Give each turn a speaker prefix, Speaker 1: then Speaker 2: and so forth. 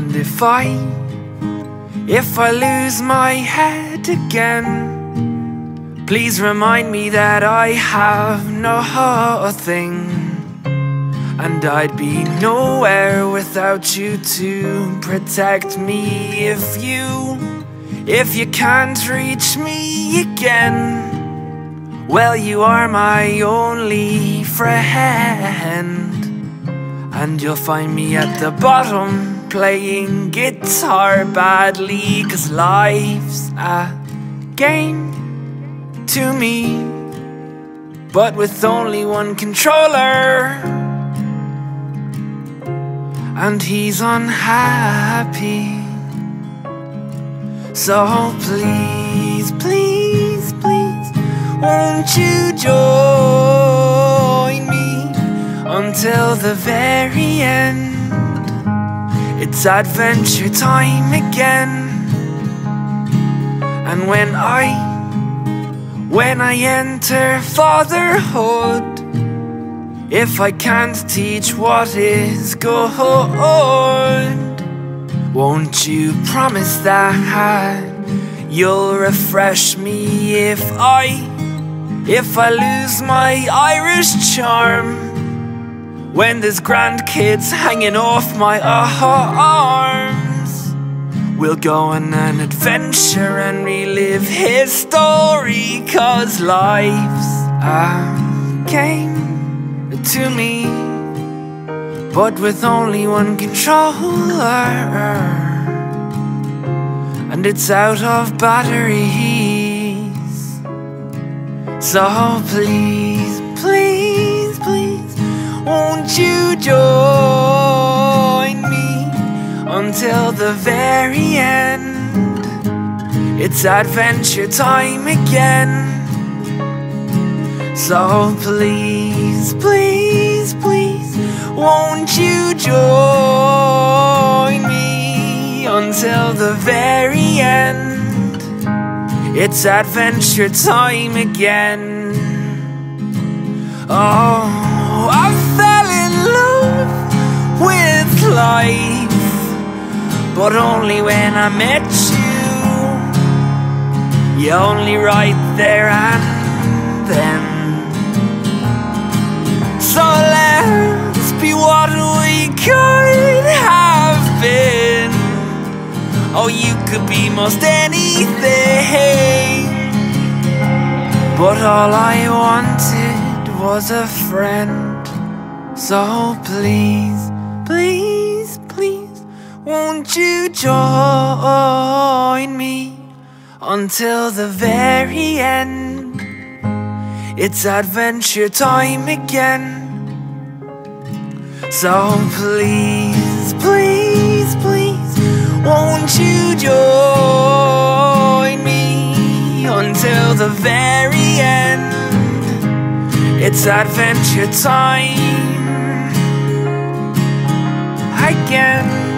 Speaker 1: And if I, if I lose my head again, please remind me that I have nothing. And I'd be nowhere without you to protect me if you, if you can't reach me again. Well, you are my only friend. And you'll find me at the bottom playing guitar badly, cause life's a game to me. But with only one controller and he's unhappy. So please, please, please, won't you join me until the very end? It's adventure time again. And when I, when I enter fatherhood, if I can't teach what is good, won't you promise that you'll refresh me if I, if I lose my Irish charm? When there's grandkids hanging off my arms, we'll go on an adventure and relive his story, cause life's a game to me, but with only one controller, and it's out of batteries. So please, please, please, won't you join me until the very end? It's adventure time again. So please, please, please, won't you join me until the very end? It's adventure time again. Oh, life, but only when I met you. You're only right there and then. So let's be what we could have been. Oh, you could be most anything. But all I wanted was a friend. So please, please, please, won't you join me until the very end? It's adventure time again. So please, please, please, won't you join me until the very end? It's adventure time again.